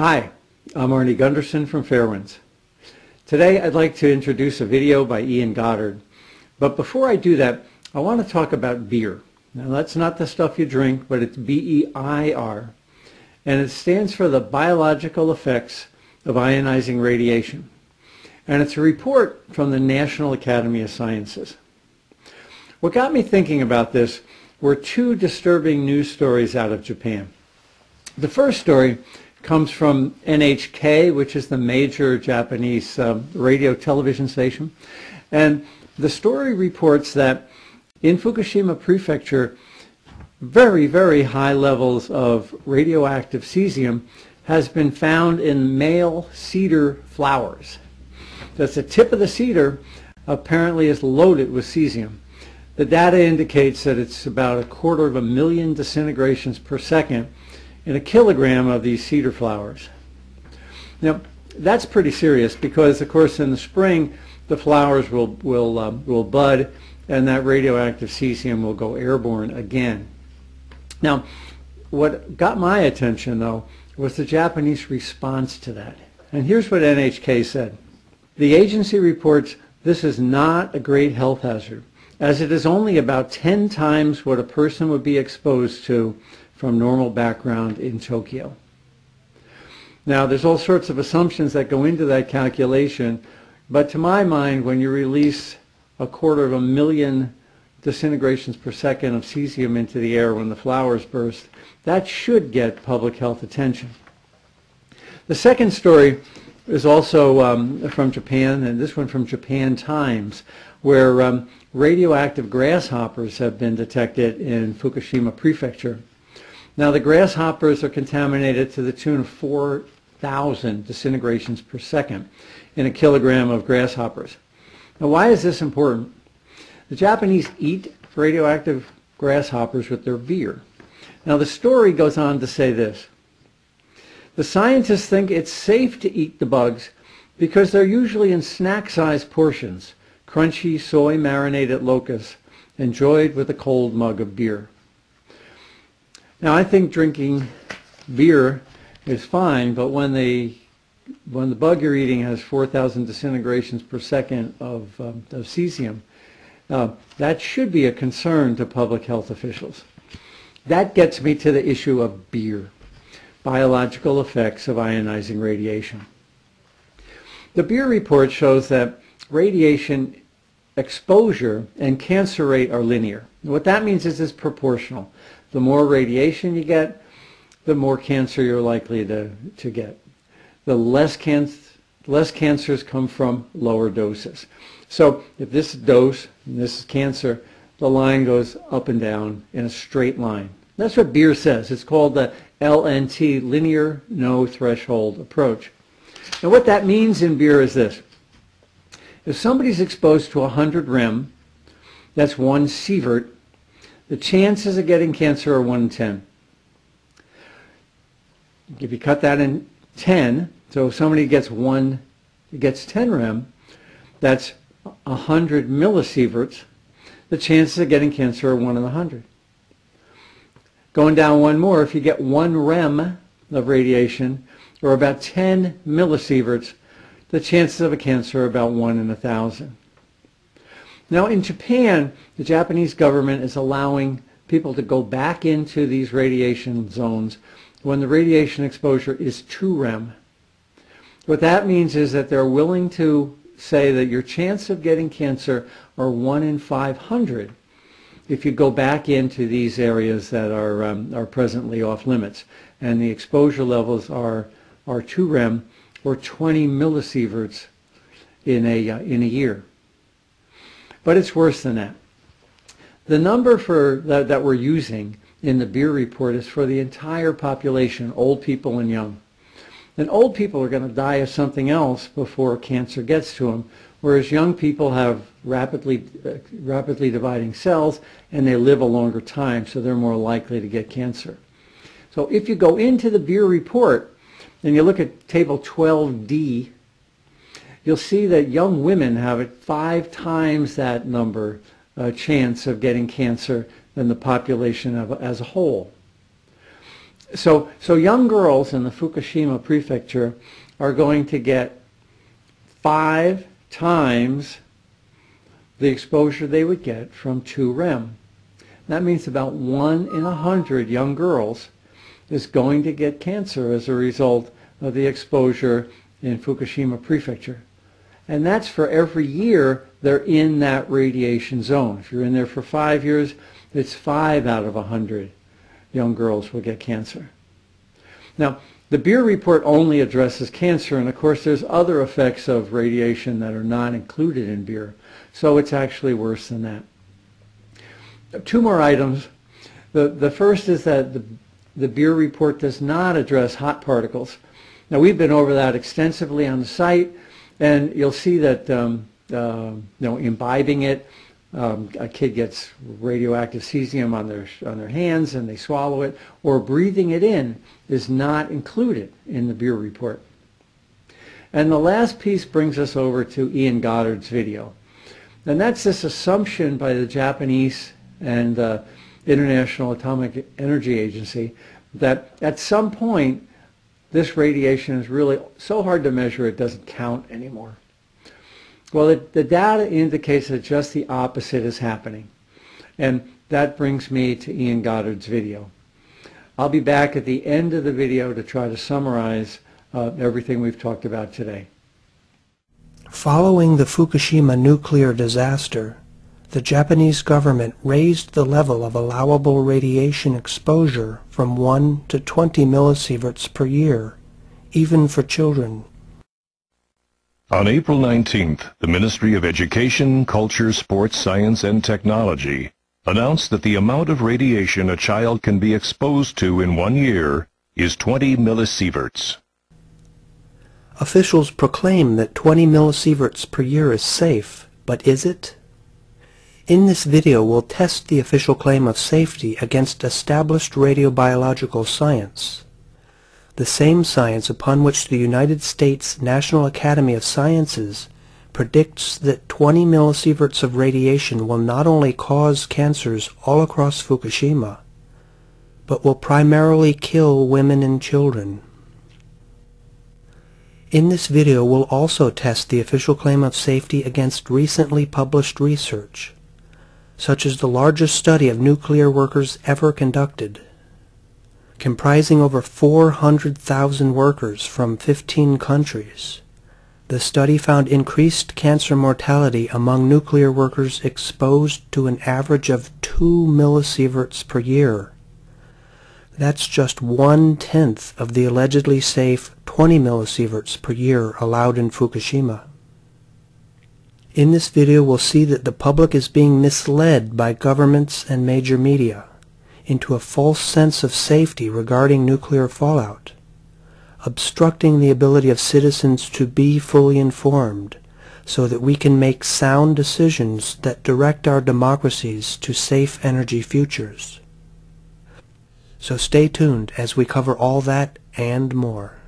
Hi, I'm Arnie Gundersen from Fairewinds. Today I'd like to introduce a video by Ian Goddard. But before I do that, I want to talk about beer. Now that's not the stuff you drink, but it's B-E-I-R. And it stands for the biological effects of ionizing radiation. And it's a report from the National Academy of Sciences. What got me thinking about this were two disturbing news stories out of Japan. The first story comes from NHK, which is the major Japanese um, radio television station. And the story reports that in Fukushima Prefecture, very, very high levels of radioactive cesium has been found in male cedar flowers. That's the tip of the cedar apparently is loaded with cesium. The data indicates that it's about a quarter of a million disintegrations per second in a kilogram of these cedar flowers. Now, that's pretty serious because, of course, in the spring, the flowers will, will, um, will bud and that radioactive cesium will go airborne again. Now, what got my attention, though, was the Japanese response to that. And here's what NHK said. The agency reports this is not a great health hazard, as it is only about 10 times what a person would be exposed to from normal background in Tokyo. Now, there's all sorts of assumptions that go into that calculation, but to my mind, when you release a quarter of a million disintegrations per second of cesium into the air when the flowers burst, that should get public health attention. The second story is also um, from Japan, and this one from Japan Times, where um, radioactive grasshoppers have been detected in Fukushima Prefecture. Now the grasshoppers are contaminated to the tune of 4,000 disintegrations per second in a kilogram of grasshoppers. Now why is this important? The Japanese eat radioactive grasshoppers with their beer. Now the story goes on to say this. The scientists think it's safe to eat the bugs because they're usually in snack-sized portions, crunchy soy marinated locusts, enjoyed with a cold mug of beer. Now I think drinking beer is fine, but when the when the bug you're eating has 4,000 disintegrations per second of, um, of cesium, uh, that should be a concern to public health officials. That gets me to the issue of beer, biological effects of ionizing radiation. The beer report shows that radiation exposure and cancer rate are linear. What that means is it's proportional. The more radiation you get, the more cancer you're likely to, to get. The less, can, less cancers come from lower doses. So if this dose, and this is cancer, the line goes up and down in a straight line. That's what beer says. It's called the LNT, linear no threshold approach. Now what that means in beer is this. If somebody's exposed to 100 rem, that's one sievert the chances of getting cancer are 1 in 10. If you cut that in 10, so if somebody gets 1, gets 10 rem, that's 100 millisieverts, the chances of getting cancer are 1 in 100. Going down one more, if you get 1 rem of radiation, or about 10 millisieverts, the chances of a cancer are about 1 in 1,000. Now in Japan, the Japanese government is allowing people to go back into these radiation zones when the radiation exposure is 2 rem. What that means is that they're willing to say that your chance of getting cancer are 1 in 500 if you go back into these areas that are, um, are presently off limits. And the exposure levels are, are 2 rem or 20 millisieverts in a, uh, in a year. But it's worse than that. The number for that, that we're using in the beer report is for the entire population, old people and young. And old people are going to die of something else before cancer gets to them, whereas young people have rapidly, uh, rapidly dividing cells and they live a longer time, so they're more likely to get cancer. So if you go into the beer report and you look at table 12D, you'll see that young women have it five times that number uh, chance of getting cancer than the population of, as a whole. So, so young girls in the Fukushima prefecture are going to get five times the exposure they would get from 2-REM. That means about one in a hundred young girls is going to get cancer as a result of the exposure in Fukushima prefecture. And that's for every year they're in that radiation zone. If you're in there for five years, it's five out of a hundred young girls will get cancer. Now, the Beer report only addresses cancer, and of course there's other effects of radiation that are not included in beer, so it's actually worse than that. Two more items. The, the first is that the, the Beer report does not address hot particles. Now we've been over that extensively on the site, and you'll see that um, uh, you know imbibing it um, a kid gets radioactive cesium on their on their hands and they swallow it, or breathing it in is not included in the Beer report. And the last piece brings us over to Ian Goddard's video. And that's this assumption by the Japanese and the International Atomic Energy Agency that at some point this radiation is really so hard to measure it doesn't count anymore. Well, the, the data indicates that just the opposite is happening. And that brings me to Ian Goddard's video. I'll be back at the end of the video to try to summarize uh, everything we've talked about today. Following the Fukushima nuclear disaster, the Japanese government raised the level of allowable radiation exposure from 1 to 20 millisieverts per year, even for children. On April 19th, the Ministry of Education, Culture, Sports, Science, and Technology announced that the amount of radiation a child can be exposed to in one year is 20 millisieverts. Officials proclaim that 20 millisieverts per year is safe, but is it? In this video we'll test the official claim of safety against established radiobiological science the same science upon which the United States National Academy of Sciences predicts that 20 millisieverts of radiation will not only cause cancers all across Fukushima, but will primarily kill women and children. In this video we'll also test the official claim of safety against recently published research, such as the largest study of nuclear workers ever conducted comprising over 400,000 workers from 15 countries. The study found increased cancer mortality among nuclear workers exposed to an average of 2 millisieverts per year. That's just one-tenth of the allegedly safe 20 millisieverts per year allowed in Fukushima. In this video we'll see that the public is being misled by governments and major media into a false sense of safety regarding nuclear fallout, obstructing the ability of citizens to be fully informed so that we can make sound decisions that direct our democracies to safe energy futures. So stay tuned as we cover all that and more.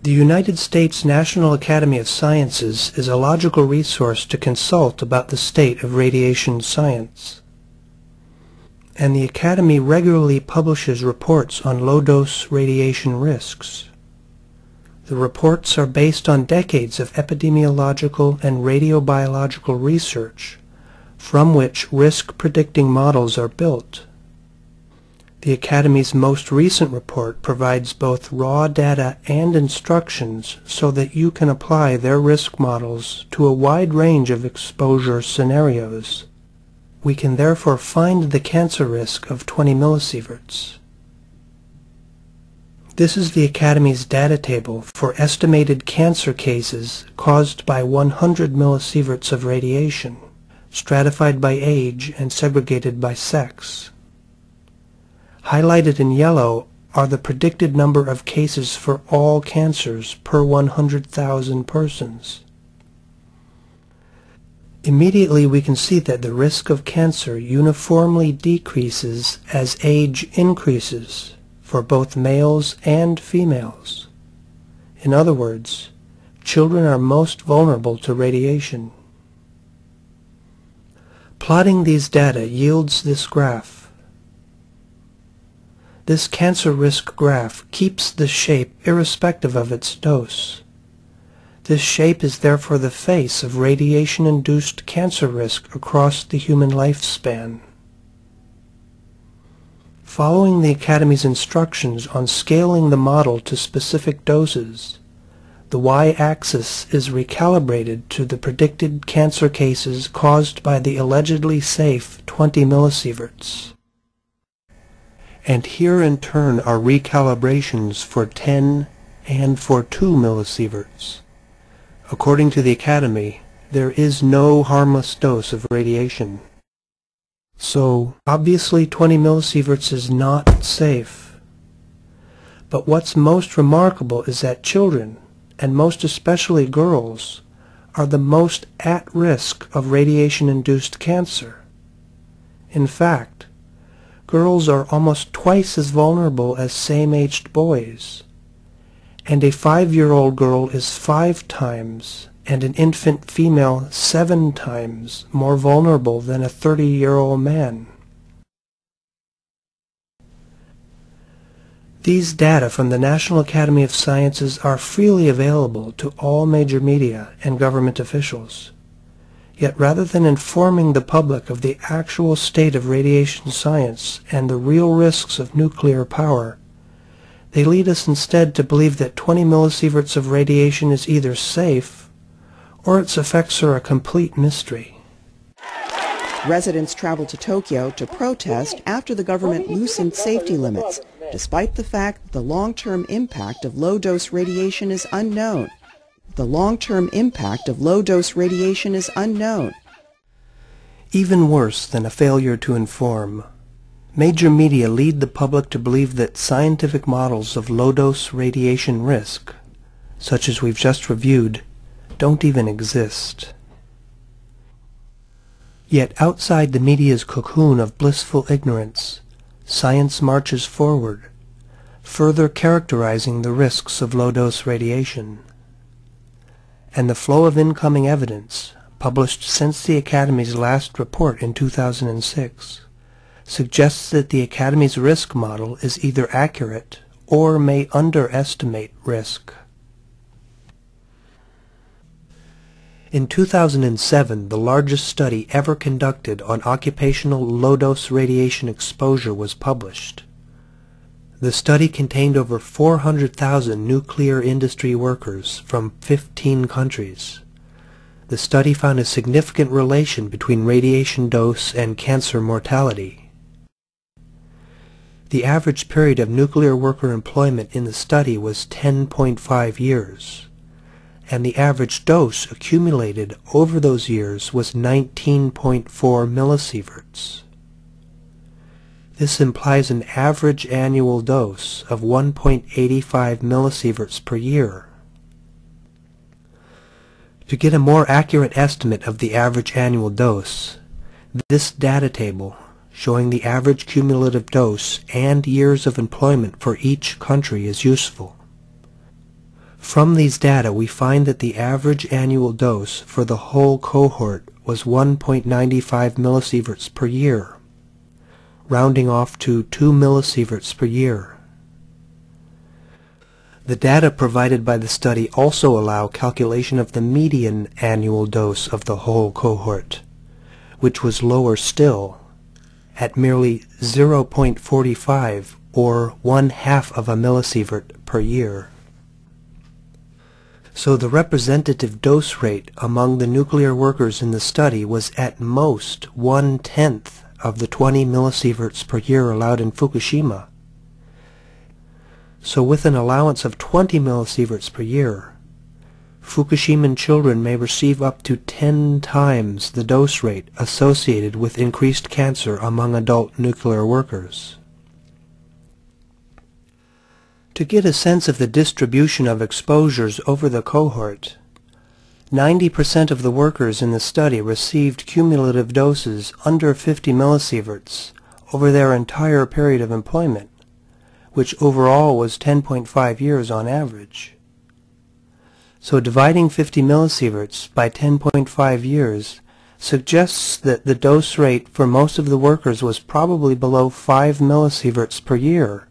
The United States National Academy of Sciences is a logical resource to consult about the state of radiation science. And the Academy regularly publishes reports on low-dose radiation risks. The reports are based on decades of epidemiological and radiobiological research from which risk-predicting models are built. The Academy's most recent report provides both raw data and instructions so that you can apply their risk models to a wide range of exposure scenarios. We can therefore find the cancer risk of 20 millisieverts. This is the Academy's data table for estimated cancer cases caused by 100 millisieverts of radiation, stratified by age and segregated by sex. Highlighted in yellow are the predicted number of cases for all cancers per 100,000 persons. Immediately we can see that the risk of cancer uniformly decreases as age increases for both males and females. In other words, children are most vulnerable to radiation. Plotting these data yields this graph This cancer risk graph keeps the shape irrespective of its dose. This shape is therefore the face of radiation-induced cancer risk across the human lifespan. Following the Academy's instructions on scaling the model to specific doses, the y-axis is recalibrated to the predicted cancer cases caused by the allegedly safe 20 millisieverts. And here in turn are recalibrations for 10 and for 2 millisieverts. According to the Academy, there is no harmless dose of radiation. So, obviously 20 millisieverts is not safe. But what's most remarkable is that children, and most especially girls, are the most at risk of radiation-induced cancer. In fact, girls are almost twice as vulnerable as same-aged boys and a five-year-old girl is five times and an infant female seven times more vulnerable than a 30-year-old man. These data from the National Academy of Sciences are freely available to all major media and government officials. Yet rather than informing the public of the actual state of radiation science and the real risks of nuclear power, they lead us instead to believe that 20 millisieverts of radiation is either safe or its effects are a complete mystery. Residents traveled to Tokyo to protest after the government loosened safety limits, despite the fact that the long-term impact of low-dose radiation is unknown. The long-term impact of low-dose radiation is unknown. Even worse than a failure to inform, Major media lead the public to believe that scientific models of low-dose radiation risk, such as we've just reviewed, don't even exist. Yet outside the media's cocoon of blissful ignorance, science marches forward, further characterizing the risks of low-dose radiation. And the flow of incoming evidence, published since the Academy's last report in 2006, suggests that the Academy's risk model is either accurate or may underestimate risk. In 2007, the largest study ever conducted on occupational low-dose radiation exposure was published. The study contained over 400,000 nuclear industry workers from 15 countries. The study found a significant relation between radiation dose and cancer mortality. The average period of nuclear worker employment in the study was 10.5 years, and the average dose accumulated over those years was 19.4 millisieverts. This implies an average annual dose of 1.85 millisieverts per year. To get a more accurate estimate of the average annual dose, this data table showing the average cumulative dose and years of employment for each country is useful. From these data, we find that the average annual dose for the whole cohort was 1.95 millisieverts per year, rounding off to 2 millisieverts per year. The data provided by the study also allow calculation of the median annual dose of the whole cohort, which was lower still at merely 0.45 or one half of a millisievert per year. So the representative dose rate among the nuclear workers in the study was at most one-tenth of the 20 millisieverts per year allowed in Fukushima. So with an allowance of 20 millisieverts per year, Fukushiman children may receive up to 10 times the dose rate associated with increased cancer among adult nuclear workers. To get a sense of the distribution of exposures over the cohort, 90% of the workers in the study received cumulative doses under 50 millisieverts over their entire period of employment, which overall was 10.5 years on average. So dividing 50 millisieverts by 10.5 years suggests that the dose rate for most of the workers was probably below 5 millisieverts per year